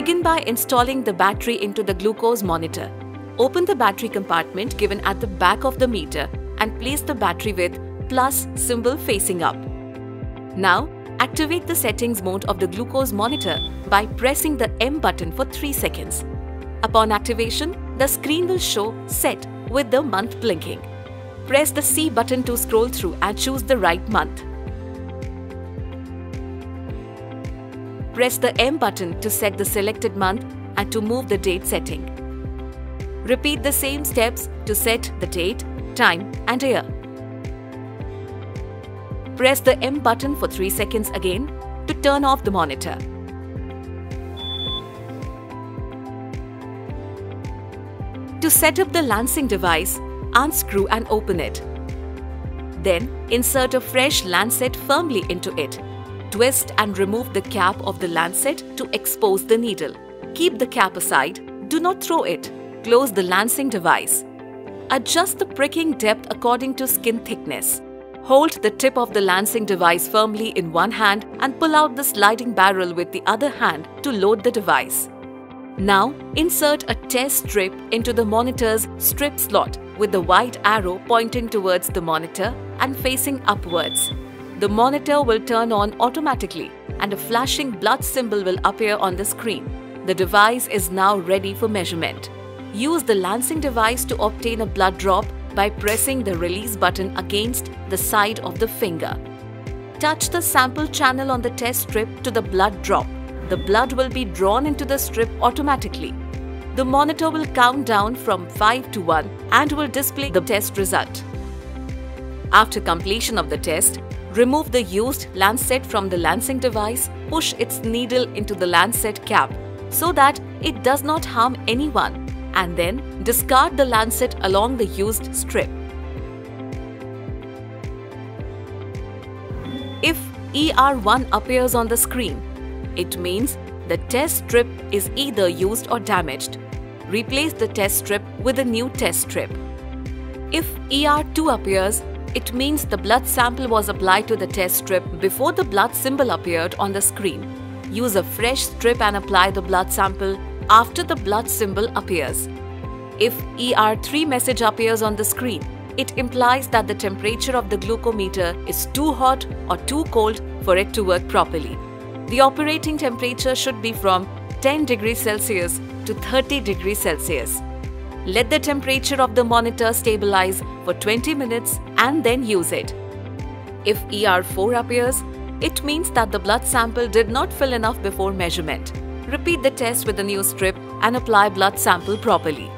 Begin by installing the battery into the glucose monitor. Open the battery compartment given at the back of the meter and place the battery with plus symbol facing up. Now, activate the settings mode of the glucose monitor by pressing the M button for 3 seconds. Upon activation, the screen will show set with the month blinking. Press the C button to scroll through and choose the right month. Press the M button to set the selected month and to move the date setting. Repeat the same steps to set the date, time and year. Press the M button for 3 seconds again to turn off the monitor. To set up the lancing device, unscrew and open it. Then insert a fresh lancet firmly into it. Twist and remove the cap of the lancet to expose the needle. Keep the cap aside. Do not throw it. Close the lancing device. Adjust the pricking depth according to skin thickness. Hold the tip of the lancing device firmly in one hand and pull out the sliding barrel with the other hand to load the device. Now, insert a test strip into the monitor's strip slot with the white arrow pointing towards the monitor and facing upwards. The monitor will turn on automatically and a flashing blood symbol will appear on the screen. The device is now ready for measurement. Use the lancing device to obtain a blood drop by pressing the release button against the side of the finger. Touch the sample channel on the test strip to the blood drop the blood will be drawn into the strip automatically. The monitor will count down from 5 to 1 and will display the test result. After completion of the test, remove the used lancet from the lancing device, push its needle into the lancet cap so that it does not harm anyone and then discard the lancet along the used strip. If ER1 appears on the screen, it means the test strip is either used or damaged. Replace the test strip with a new test strip. If ER2 appears, it means the blood sample was applied to the test strip before the blood symbol appeared on the screen. Use a fresh strip and apply the blood sample after the blood symbol appears. If ER3 message appears on the screen, it implies that the temperature of the glucometer is too hot or too cold for it to work properly. The operating temperature should be from 10 degrees Celsius to 30 degrees Celsius. Let the temperature of the monitor stabilize for 20 minutes and then use it. If ER4 appears, it means that the blood sample did not fill enough before measurement. Repeat the test with a new strip and apply blood sample properly.